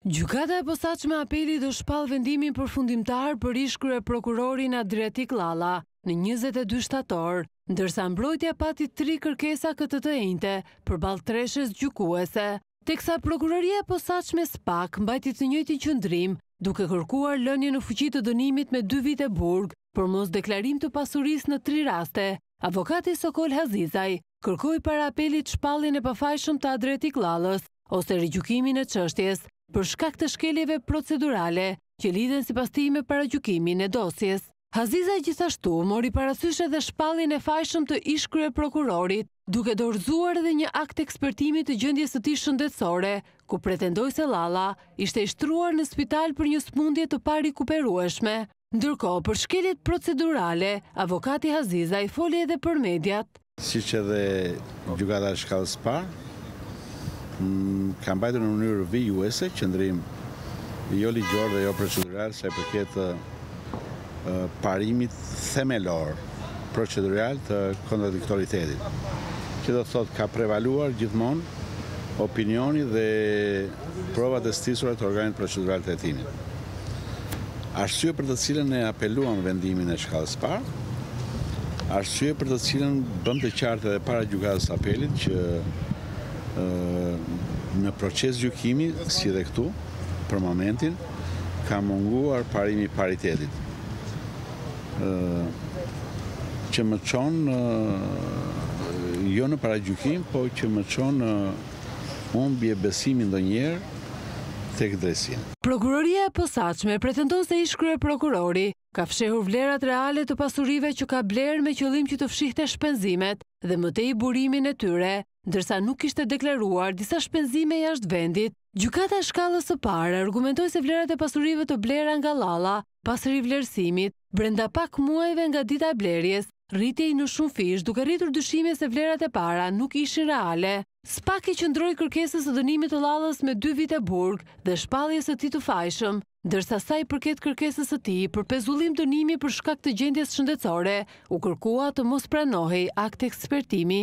Gjykata e Posaçme e Apelit do shpallë vendimin përfundimtar për ish-kryeprokurorin Adriatik Llalla në njëzet e dy shtator, ndërsa mbrojtja pati tri kërkesa këtë të enjte përballë treshes gjykuese. Teksa Prokuroria e Posaçme, SPAK, mbajti të njëjtin qëndrim, duke kërkuar lënien në fuqi të dënimit me dy vite burg për mosdeklarim të pasurisë në tri raste, Avokati Sokol Hazizaj kërkoi para apelit shpalljen e pafajshëm të Adriatik Llallës ose rigjykimin e çështjes, për shkak të shkeljeve procedurale që lidhen sipas tij me paragjykimin e dosjes. Hazizaj gjithashtu mori parasysh edhe shpalljen e fajshëm të ish-kryeprokurorit, duke dorëzuar edhe një akt ekspertimi të gjendjes së tij shëndetësore, ku pretendoi se Llalla ishte i shtruar në spital për një sëmundje të parikuperueshme. Ndërkohë, për shkeljet procedurale, avokati Hazizaj foli edhe për mediat. Siç edhe Gjykata e Shkallës së Parë, ka mbajtur në mënyrë vijuese qëndrim jo ligjor dhe jo procedural sa i përket parimit themelor procedural të kontradiktoritetit, që do të thotë ka prevaluar gjithmonë opinioni dhe Provat e stisura të organit procedural të hetimit. Arsye për të cilën ne apeluam vendimin e shkallës së parë, arsye për të cilën bëmë të qartë edhe para Gjykatës së Apelit që në proces gjykimi, si dhe këtu, për momentin, ka munguar parimi i paritetit. Që më çon jo në paragjykim, po që më çon në humbje besimi ndonjëherë tek drejtësia. Prokuroria e Posaçme pretendon se ish-kryeprokurori ka fshehur vlerat reale të pasurive që ka blerë me qëllim që të fshihte shpenzimet dhe më tej burimin e tyre, ndërsa nuk kishte deklaruar disa shpenzime jashtë vendit. Gjykata e Shkallës së Parë argumentoi se vlerat e pasurive të blera nga Llalla pas rivlerësimit, Brenda pak muajve nga dita e blerjes, rriteshin shumëfish duke rritur dyshime se vlerat e para nuk ishin reale. SPAK i qëndroi kërkesës së dënimit të Llallës me dy vite burg dhe shpalljes së tij të fajshëm, ndërsa sa i përket kërkesës së tij për pezullim dënimi për shkak të gjendjes shëndetësore, u kërkua të mos pranohej akt ekspertimi.